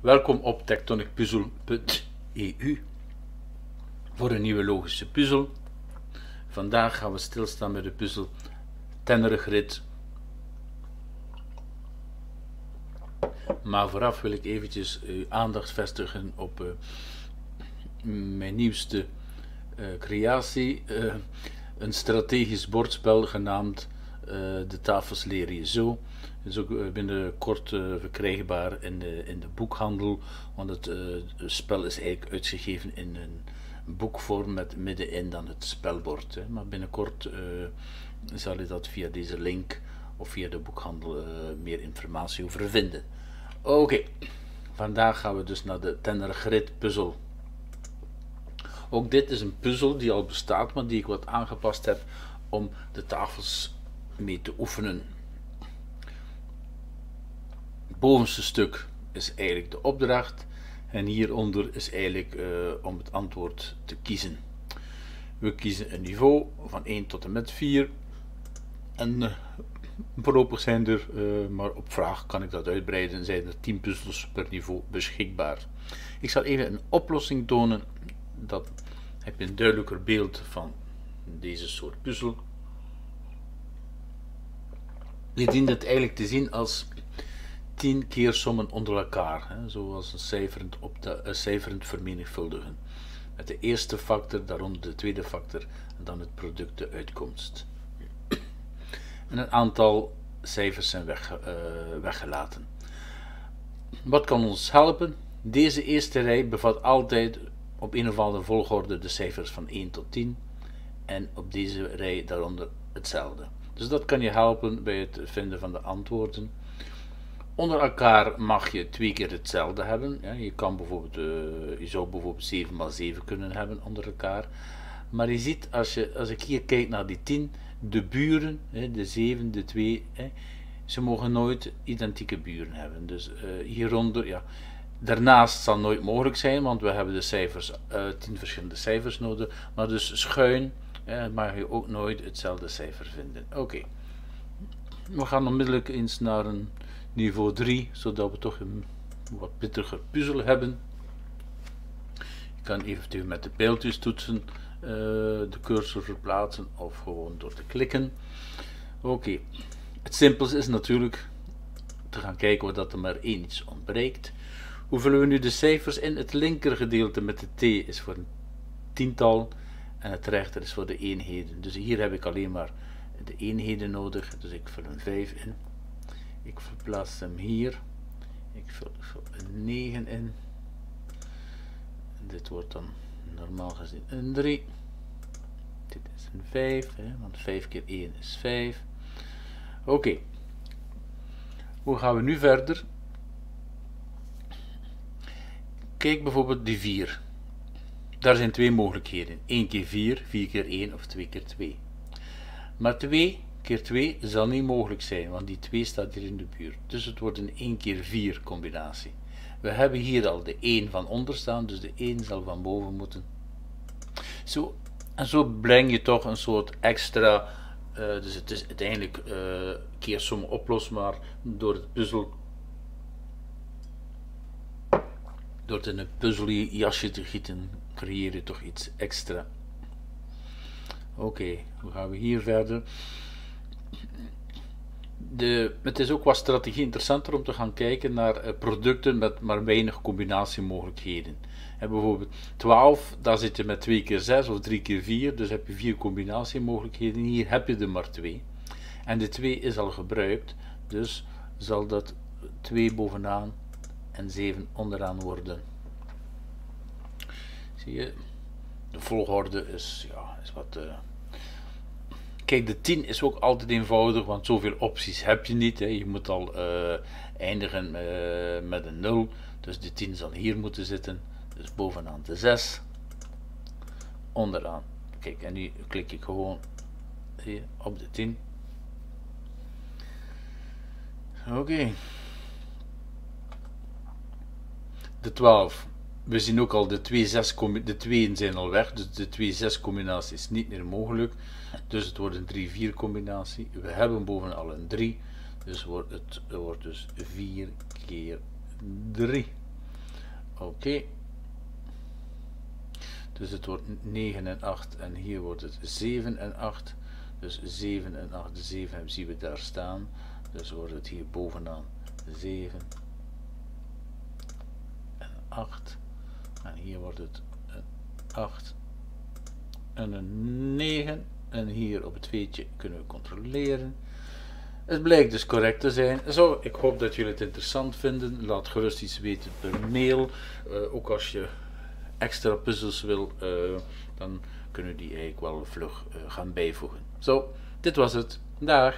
Welkom op tectonicpuzzle.eu voor een nieuwe logische puzzel. Vandaag gaan we stilstaan met de puzzel Tennergrid. Maar vooraf wil ik eventjes uw aandacht vestigen op uh, mijn nieuwste uh, creatie. Uh, een strategisch bordspel genaamd De tafels je zo is ook eh, binnenkort uh, verkrijgbaar in de, in de boekhandel, want het, uh, spel is eigenlijk uitgegeven in een boekvorm met middenin dan het spelbord. Hè. Maar binnenkort zal je dat via deze link of via de boekhandel meer informatie over vinden. Oké, vandaag gaan we dus naar de Tennergrid puzzel. Ook dit is een puzzel die al bestaat, maar die ik wat aangepast heb om de tafels mee te oefenen bovenste stuk is eigenlijk de opdracht en hieronder is eigenlijk uh, om het antwoord te kiezen. We kiezen een niveau van 1 tot en met 4 en uh, voorlopig zijn er, uh, maar op vraag kan ik dat uitbreiden, zijn er 10 puzzels per niveau beschikbaar. Ik zal even een oplossing tonen, dan heb je een duidelijker beeld van deze soort puzzel. Je dient het eigenlijk te zien als 10 keer sommen onder elkaar, hè, zoals een cijferend, op de, cijferend vermenigvuldigen. Met de eerste factor, daaronder de tweede factor en dan het product, de uitkomst. En een aantal cijfers zijn weg, uh, weggelaten. Wat kan ons helpen? Deze eerste rij bevat altijd op een of andere volgorde de cijfers van 1 tot 10 en op deze rij daaronder hetzelfde. Dus dat kan je helpen bij het vinden van de antwoorden. Onder elkaar mag je twee keer hetzelfde hebben. Je, kan bijvoorbeeld, uh, je zou bijvoorbeeld 7 x 7 kunnen hebben onder elkaar. Maar je ziet, als, je, als ik hier kijk naar die 10, de buren, hè, de 7, de 2, hè, ze mogen nooit identieke buren hebben. Dus uh, hieronder, ja. Daarnaast zal nooit mogelijk zijn, want we hebben de cijfers, uh, 10 verschillende cijfers nodig. Maar dus schuin hè, mag je ook nooit hetzelfde cijfer vinden. Oké. We gaan onmiddellijk eens naar een niveau 3, zodat we toch een wat pittiger puzzel hebben. Je kan eventueel met de pijltjes toetsen uh, de cursor verplaatsen of gewoon door te klikken. Oké, het simpelste is natuurlijk te gaan kijken wat dat er maar één iets ontbreekt. Hoe vullen we nu de cijfers in? Het linker gedeelte met de t is voor een tiental en het rechter is voor de eenheden. Dus hier heb ik alleen maar de eenheden nodig, dus ik vul een 5 in. Ik verplaats hem hier. Ik vul, een 9 in. Dit wordt dan normaal gezien een 3. Dit is een 5, hè, want 5 keer 1 is 5. Oké. Hoe gaan we nu verder? Kijk bijvoorbeeld die 4. Daar zijn twee mogelijkheden. 1 keer 4, 4 keer 1 of 2 keer 2. Maar 2 keer 2 zal niet mogelijk zijn, want die 2 staat hier in de buurt. Dus het wordt een 1 keer 4 combinatie. We hebben hier al de 1 van onder staan, dus de 1 zal van boven moeten. Zo, en zo breng je toch een soort extra, uh, dus het is uiteindelijk uh, keersom oplosbaar door het puzzel door het in een puzzeljasje te gieten, creëer je toch iets extra. Oké, okay, hoe gaan we hier verder? De, het is ook qua strategie interessanter om te gaan kijken naar eh, producten met maar weinig combinatiemogelijkheden. En bijvoorbeeld 12, daar zit je met 2 keer 6 of 3 keer 4, dus heb je vier combinatiemogelijkheden. Hier heb je er maar 2. En de 2 is al gebruikt, dus zal dat 2 bovenaan en 7 onderaan worden. Zie je, de volgorde is, ja, is wat. Uh, Kijk, de 10 is ook altijd eenvoudig, want zoveel opties heb je niet. Hè. Je moet al uh, eindigen uh, met een 0. Dus de 10 zal hier moeten zitten. Dus bovenaan de 6. Onderaan. Kijk, en nu klik ik gewoon hier op de 10. Oké. De 12 we zien ook al de 2 6 de 2 zijn al weg, dus de 2 6 combinatie is niet meer mogelijk. Dus het wordt een 3 4 combinatie. We hebben bovenal een 3, dus wordt het wordt dus 4 keer 3. Oké. Dus het wordt 9 en 8 en hier wordt het 7 en 8. Dus 7 en 8, 7 zien we daar staan. Dus wordt het hier bovenaan 7 en 8. En hier wordt het een 8 en een 9. En hier op het weetje kunnen we controleren. Het blijkt dus correct te zijn. Zo, ik hoop dat jullie het interessant vinden. Laat gerust iets weten per mail. Uh, ook als je extra puzzels wil, uh, dan kunnen die eigenlijk wel vlug uh, gaan bijvoegen. Zo, dit was het. Dag.